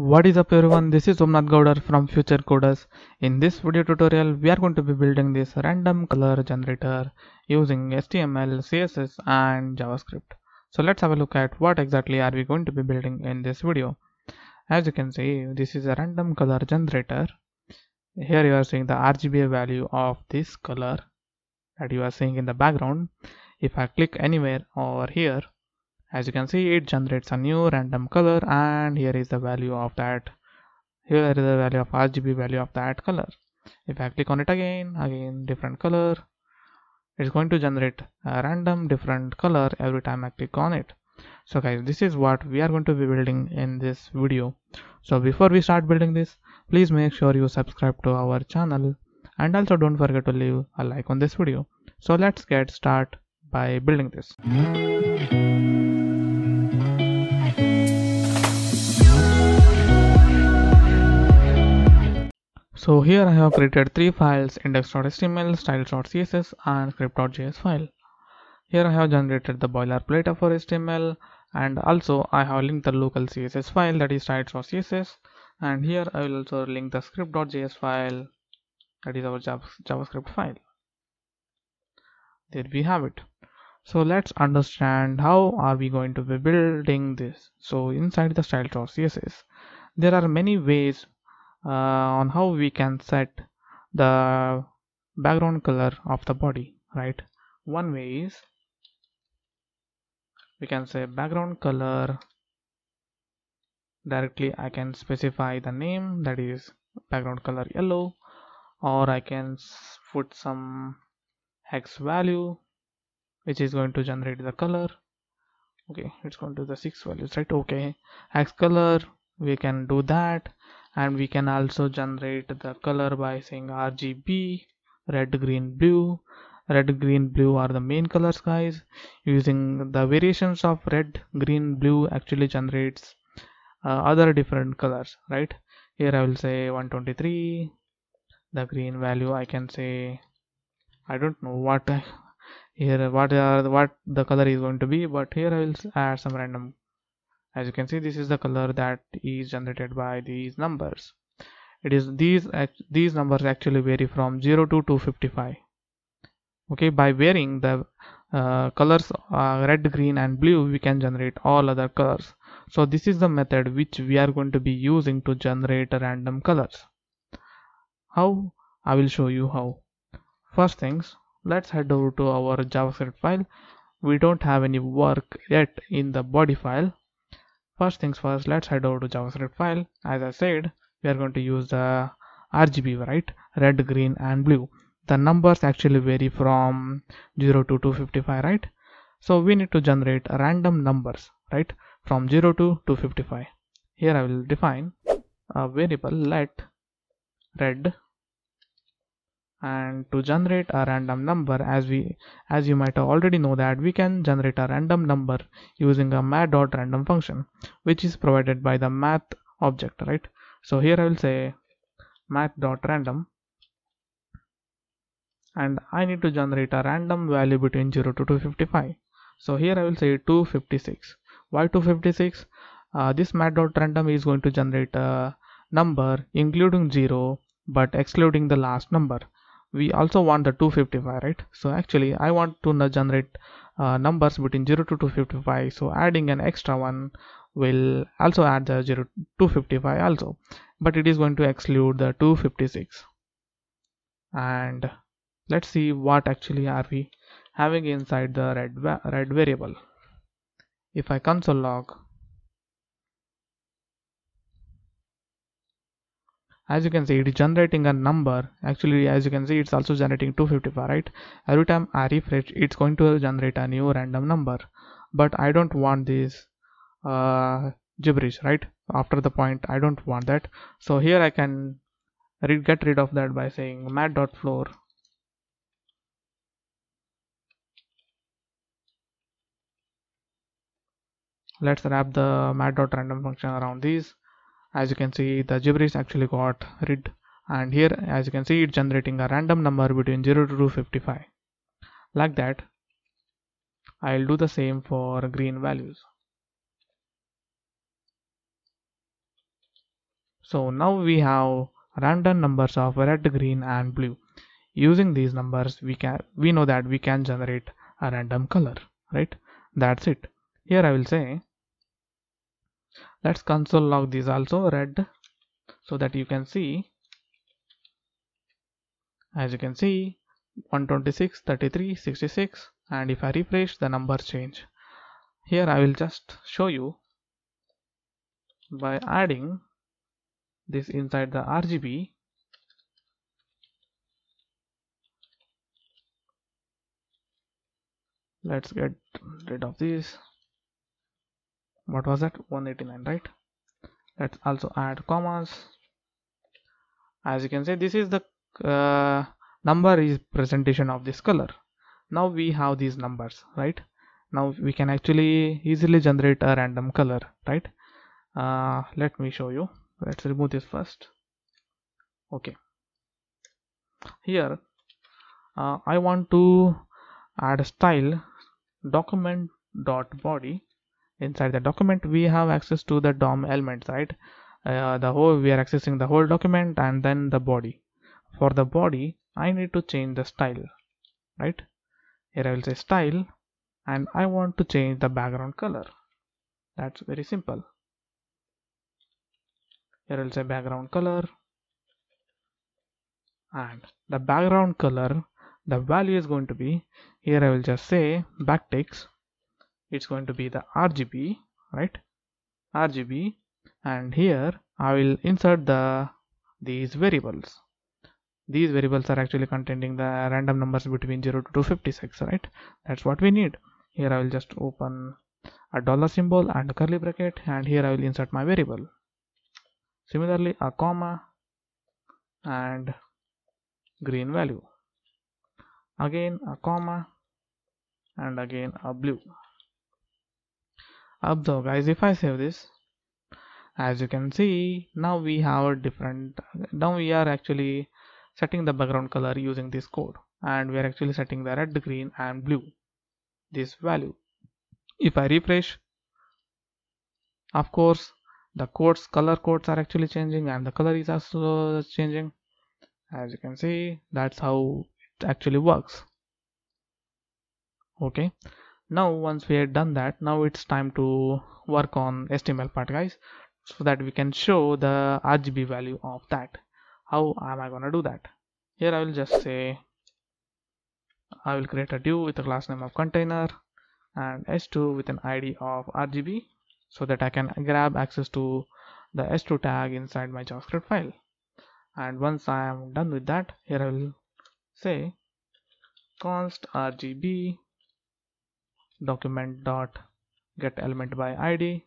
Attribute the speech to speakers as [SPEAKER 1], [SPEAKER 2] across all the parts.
[SPEAKER 1] What is up everyone, this is Somanath Goudar from Future Coders. In this video tutorial, we are going to be building this random color generator using HTML, CSS and JavaScript. So let's have a look at what exactly are we going to be building in this video. As you can see, this is a random color generator. Here you are seeing the RGB value of this color that you are seeing in the background. If I click anywhere over here, as you can see it generates a new random color and here is the value of that. Here is the value of RGB value of that color. If I click on it again again different color. It's going to generate a random different color every time I click on it. So guys this is what we are going to be building in this video. So before we start building this please make sure you subscribe to our channel. And also don't forget to leave a like on this video. So let's get start by building this So here I have created three files index.html, styles.css and script.js file. Here I have generated the boilerplate for HTML and also I have linked the local CSS file that is styles.css and here I will also link the script.js file that is our JavaScript file. There we have it. So let's understand how are we going to be building this. So inside the styles.css there are many ways Uh, on how we can set the background color of the body right? One way is we can say background color directly I can specify the name that is background color yellow or I can put some hex value which is going to generate the color. Okay it's going to the six values right? Okay hex color we can do that and we can also generate the color by saying RGB red green blue. Red green blue are the main colors guys using the variations of red green blue actually generates uh, other different colors right? Here I will say 123 the green value I can say I don't know what here what are what the color is going to be but here I will add some random as you can see this is the color that is generated by these numbers. It is these these numbers actually vary from 0 to 255 okay by varying the uh, colors uh, red green and blue we can generate all other colors. So this is the method which we are going to be using to generate random colors. How? I will show you how. First things let's head over to our javascript file. We don't have any work yet in the body file first things first let's head over to javascript file. As i said we are going to use the rgb right? Red green and blue. The numbers actually vary from 0 to 255 right? So we need to generate random numbers right? From 0 to 255 here i will define a variable let red and to generate a random number as we as you might already know that we can generate a random number using a math.random function which is provided by the math object right? So here i will say math.random and i need to generate a random value between 0 to 255 so here i will say 256 why 256 uh, this math.random is going to generate a number including 0 but excluding the last number we also want the 255 right? So actually i want to generate uh, numbers between 0 to 255 so adding an extra one will also add the 0 255 also. But it is going to exclude the 256 and let's see what actually are we having inside the red red variable. If i console log as you can see it is generating a number. Actually as you can see it's also generating 255 right? Every time i refresh it's going to generate a new random number. But i don't want this uh, gibberish right? After the point i don't want that. So here i can re get rid of that by saying math.floor let's wrap the math.random function around these as you can see the gibberish actually got rid. And here as you can see it's generating a random number between 0 to 255 like that I'll do the same for green values. So now we have random numbers of red green and blue. Using these numbers we can we know that we can generate a random color right? That's it. Here i will say let's console log these also red so that you can see. As you can see 126 33 66 and if i refresh the numbers change. Here i will just show you by adding this inside the RGB let's get rid of this what was that? 189 right? Let's also add commas. As you can see this is the uh, number is presentation of this color. Now we have these numbers right? Now we can actually easily generate a random color right? Uh, let me show you. Let's remove this first. Okay. Here uh, I want to add a style document dot body inside the document we have access to the DOM elements right? Uh, the whole we are accessing the whole document and then the body. For the body I need to change the style right? Here I will say style and I want to change the background color. That's very simple. Here I'll say background color and the background color the value is going to be here I will just say backticks it's going to be the RGB right? RGB and here I will insert the these variables. These variables are actually containing the random numbers between 0 to 256 right? That's what we need. Here I will just open a dollar symbol and curly bracket and here I will insert my variable. Similarly a comma and green value. Again a comma and again a blue observe guys if I save this as you can see now we have a different now we are actually setting the background color using this code and we are actually setting the red green and blue this value. If I refresh of course the codes color codes are actually changing and the color is also changing. As you can see that's how it actually works. Okay now once we have done that now it's time to work on HTML part guys so that we can show the RGB value of that. How am I gonna do that? Here I will just say I will create a div with a class name of container and h2 with an id of RGB so that I can grab access to the h2 tag inside my javascript file. And once I am done with that here I will say const rgb document dot get element by id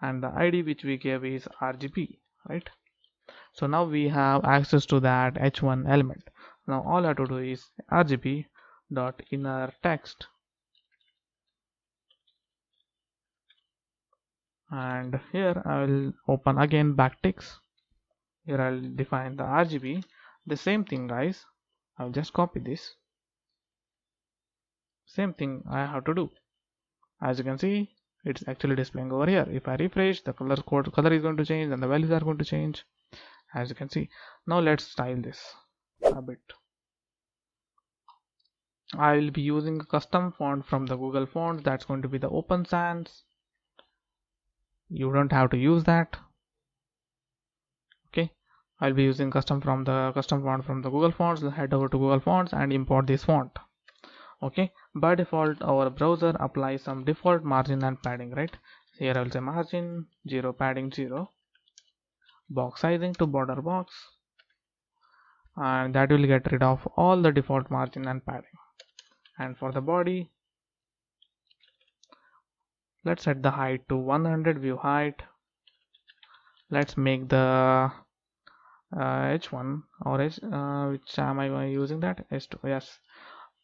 [SPEAKER 1] and the id which we gave is rgb right? So now we have access to that h1 element. Now all I have to do is rgb dot inner text. And here I will open again backticks. Here I'll define the RGB the same thing guys. I'll just copy this same thing I have to do. As you can see it's actually displaying over here. If I refresh the color code color is going to change and the values are going to change. As you can see. Now let's style this a bit I will be using a custom font from the Google Fonts that's going to be the Open Sans you don't have to use that. Okay. I'll be using custom from the custom font from the Google Fonts. Head over to Google Fonts and import this font. Okay by default our browser applies some default margin and padding right? Here I will say margin 0 padding 0 box sizing to border box. And that will get rid of all the default margin and padding. And for the body let's set the height to 100 view height. Let's make the uh, h1 or h uh, which am i using that? H2 yes.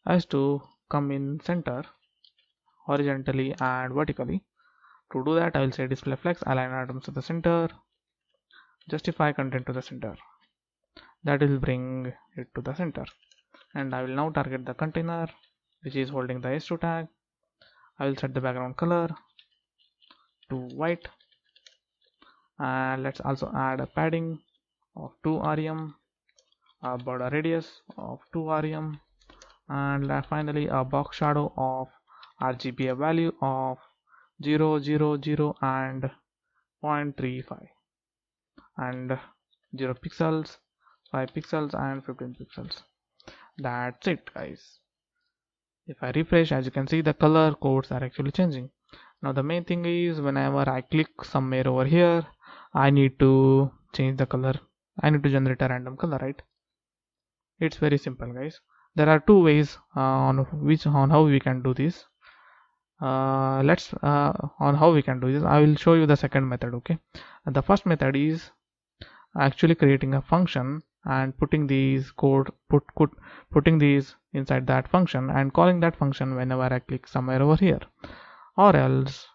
[SPEAKER 1] H2 come in center horizontally and vertically. To do that i will say display flex align items to the center justify content to the center. That will bring it to the center. And i will now target the container which is holding the h2 tag. I will set the background color to white. And let's also add a padding of 2 rem a border radius of 2 rem and uh, finally a box shadow of RGBA value of 0 0 0 and 0.35 and 0 pixels 5 pixels and 15 pixels. That's it guys. If I refresh as you can see the color codes are actually changing. Now the main thing is whenever I click somewhere over here I need to change the color. I need to generate a random color right? It's very simple guys there are two ways uh, on which on how we can do this. Uh, let's uh, on how we can do this. I will show you the second method okay? And the first method is actually creating a function and putting these code put, put putting these inside that function and calling that function whenever I click somewhere over here. Or else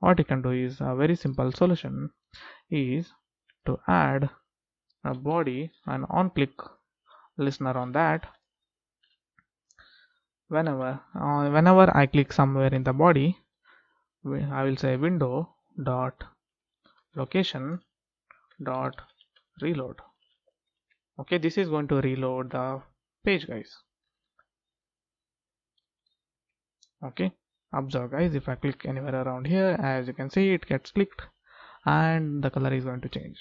[SPEAKER 1] what you can do is a very simple solution is to add a body and on click listener on that whenever uh, whenever I click somewhere in the body I will say window dot location dot reload. Okay this is going to reload the page guys. Okay observe guys if I click anywhere around here as you can see it gets clicked and the color is going to change.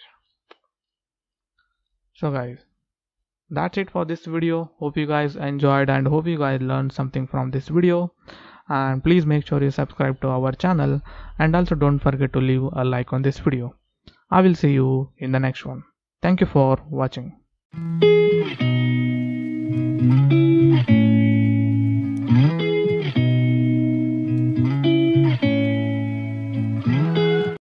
[SPEAKER 1] So guys that's it for this video. Hope you guys enjoyed and hope you guys learned something from this video. And please make sure you subscribe to our channel. And also don't forget to leave a like on this video. I will see you in the next one. Thank you for watching